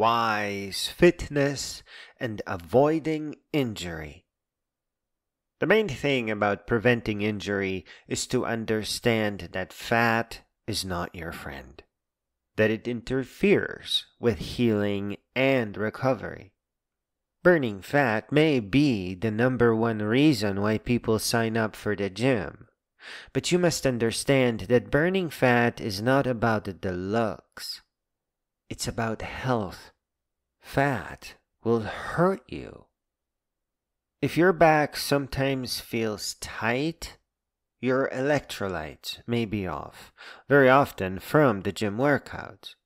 wise fitness, and avoiding injury. The main thing about preventing injury is to understand that fat is not your friend, that it interferes with healing and recovery. Burning fat may be the number one reason why people sign up for the gym, but you must understand that burning fat is not about the looks. It's about health. Fat will hurt you. If your back sometimes feels tight, your electrolytes may be off, very often from the gym workouts.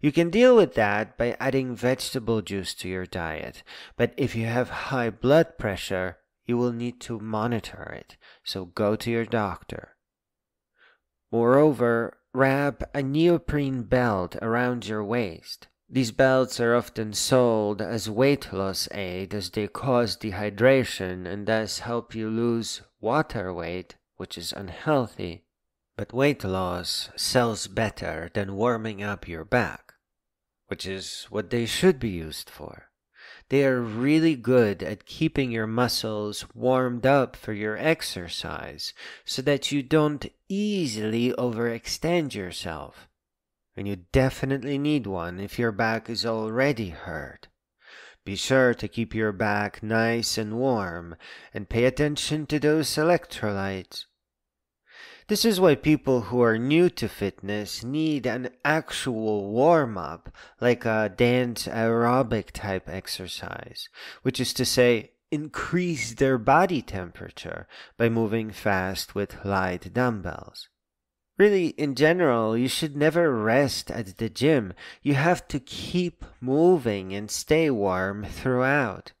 You can deal with that by adding vegetable juice to your diet, but if you have high blood pressure, you will need to monitor it, so go to your doctor. Moreover, wrap a neoprene belt around your waist. These belts are often sold as weight loss aid as they cause dehydration and thus help you lose water weight, which is unhealthy. But weight loss sells better than warming up your back, which is what they should be used for. They are really good at keeping your muscles warmed up for your exercise so that you don't easily overextend yourself. And you definitely need one if your back is already hurt. Be sure to keep your back nice and warm and pay attention to those electrolytes. This is why people who are new to fitness need an actual warm up, like a dance aerobic type exercise, which is to say, increase their body temperature by moving fast with light dumbbells. Really, in general, you should never rest at the gym. You have to keep moving and stay warm throughout.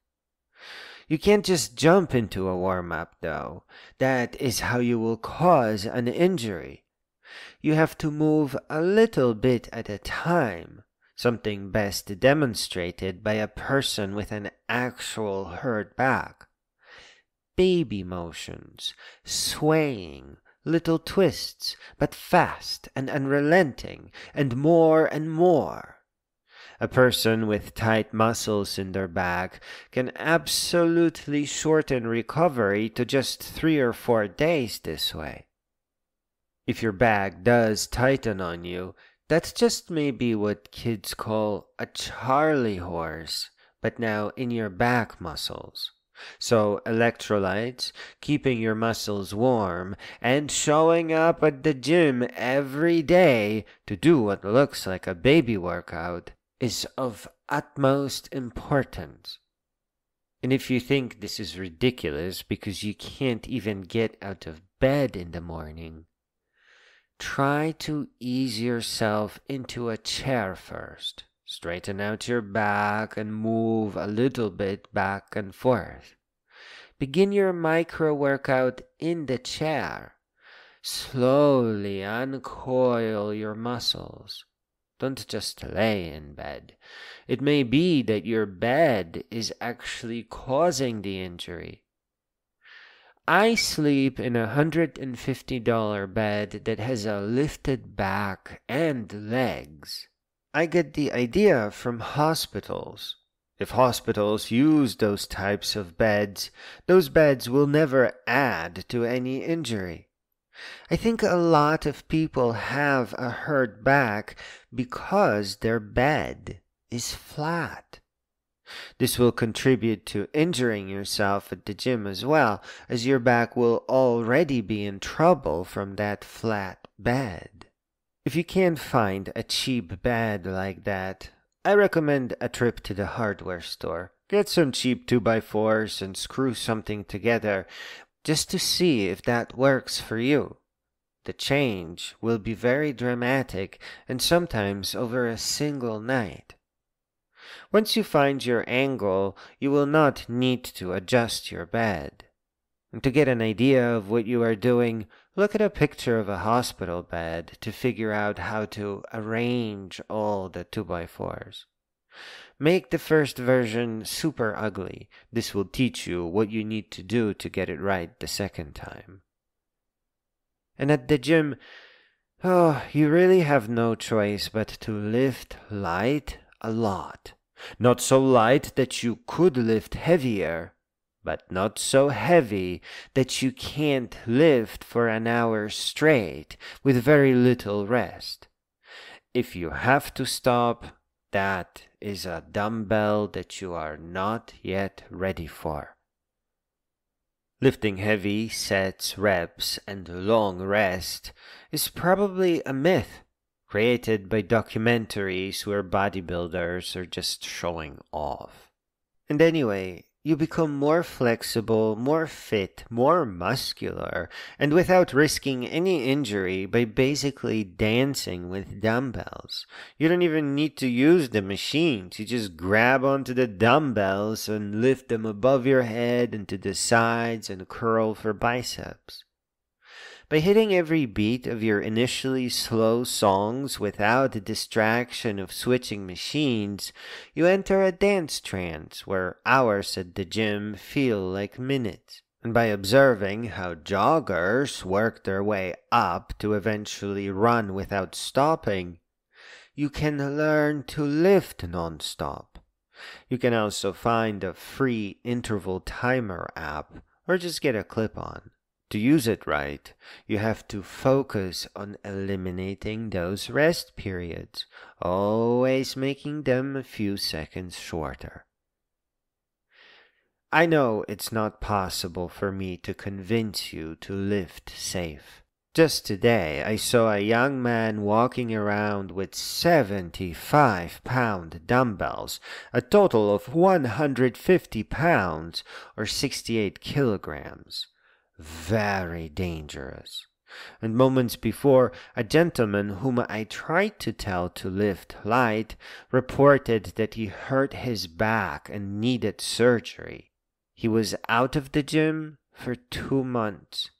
You can't just jump into a warm up, though. That is how you will cause an injury. You have to move a little bit at a time, something best demonstrated by a person with an actual hurt back. Baby motions, swaying, little twists, but fast and unrelenting, and more and more. A person with tight muscles in their back can absolutely shorten recovery to just three or four days this way. If your back does tighten on you, that's just maybe what kids call a Charlie horse, but now in your back muscles. So, electrolytes, keeping your muscles warm, and showing up at the gym every day to do what looks like a baby workout is of utmost importance. And if you think this is ridiculous because you can't even get out of bed in the morning, try to ease yourself into a chair first. Straighten out your back and move a little bit back and forth. Begin your micro workout in the chair. Slowly uncoil your muscles. Don't just lay in bed. It may be that your bed is actually causing the injury. I sleep in a $150 bed that has a lifted back and legs. I get the idea from hospitals. If hospitals use those types of beds, those beds will never add to any injury. I think a lot of people have a hurt back because their bed is flat. This will contribute to injuring yourself at the gym as well, as your back will already be in trouble from that flat bed. If you can't find a cheap bed like that, I recommend a trip to the hardware store. Get some cheap 2x4s and screw something together just to see if that works for you. The change will be very dramatic and sometimes over a single night. Once you find your angle, you will not need to adjust your bed. And to get an idea of what you are doing, look at a picture of a hospital bed to figure out how to arrange all the 2x4s. Make the first version super ugly. This will teach you what you need to do to get it right the second time. And at the gym, oh, you really have no choice but to lift light a lot. Not so light that you could lift heavier, but not so heavy that you can't lift for an hour straight with very little rest. If you have to stop, that is a dumbbell that you are not yet ready for. Lifting heavy sets, reps, and long rest is probably a myth created by documentaries where bodybuilders are just showing off. And anyway, you become more flexible, more fit, more muscular, and without risking any injury by basically dancing with dumbbells. You don't even need to use the machines. You just grab onto the dumbbells and lift them above your head and to the sides and curl for biceps. By hitting every beat of your initially slow songs without the distraction of switching machines, you enter a dance trance where hours at the gym feel like minutes. And by observing how joggers work their way up to eventually run without stopping, you can learn to lift non-stop. You can also find a free interval timer app or just get a clip on. To use it right, you have to focus on eliminating those rest periods, always making them a few seconds shorter. I know it's not possible for me to convince you to lift safe. Just today, I saw a young man walking around with 75 pound dumbbells, a total of 150 pounds or 68 kilograms very dangerous. And moments before, a gentleman whom I tried to tell to lift light reported that he hurt his back and needed surgery. He was out of the gym for two months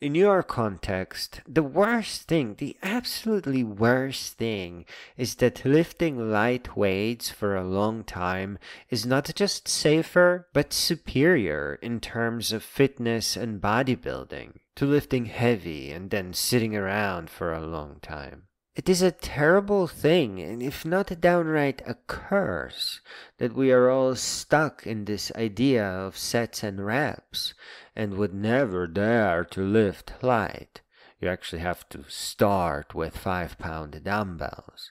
in your context, the worst thing, the absolutely worst thing, is that lifting light weights for a long time is not just safer, but superior in terms of fitness and bodybuilding to lifting heavy and then sitting around for a long time. It is a terrible thing, and if not a downright a curse, that we are all stuck in this idea of sets and reps, and would never dare to lift light. You actually have to start with five pound dumbbells.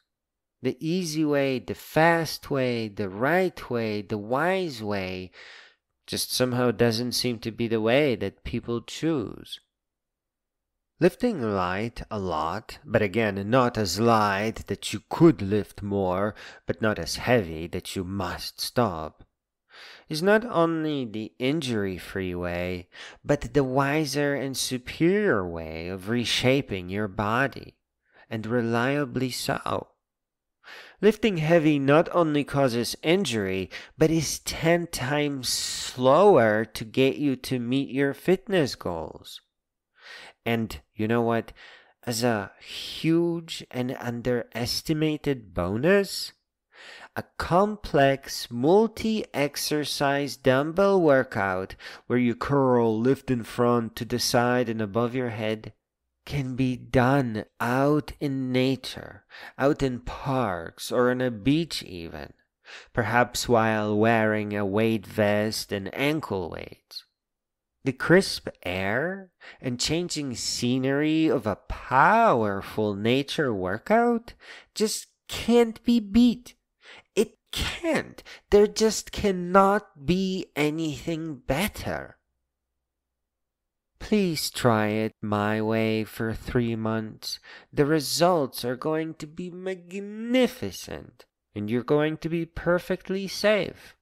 The easy way, the fast way, the right way, the wise way just somehow doesn't seem to be the way that people choose. Lifting light a lot, but again, not as light that you could lift more, but not as heavy that you must stop, is not only the injury free way, but the wiser and superior way of reshaping your body, and reliably so. Lifting heavy not only causes injury, but is 10 times slower to get you to meet your fitness goals. And you know what? As a huge and underestimated bonus, a complex multi exercise dumbbell workout where you curl, lift in front, to the side, and above your head can be done out in nature, out in parks or on a beach, even, perhaps while wearing a weight vest and ankle weights. The crisp air and changing scenery of a powerful nature workout just can't be beat. It can't. There just cannot be anything better. Please try it my way for three months. The results are going to be magnificent, and you're going to be perfectly safe.